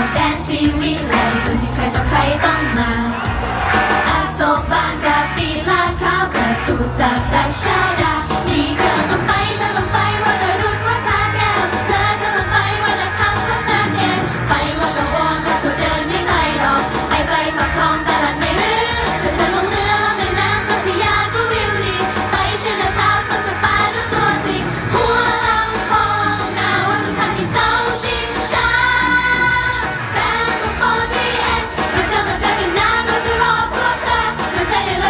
าแดนซีวิไลเมืองที่ใครต่อใครต้องมาอาโศกบางกะปีลาดพร้าวจตุจักรราชดามีเธอต้องไป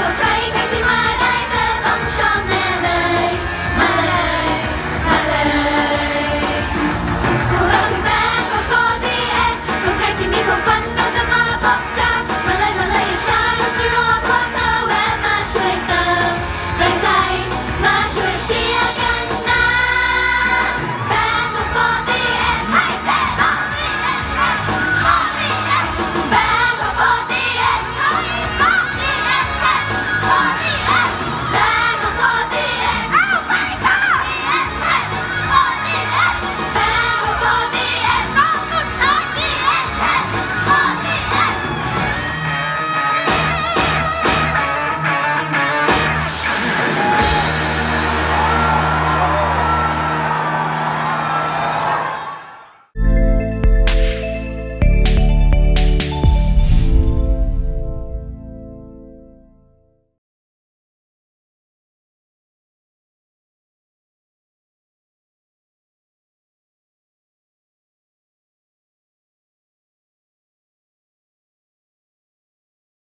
celebrate.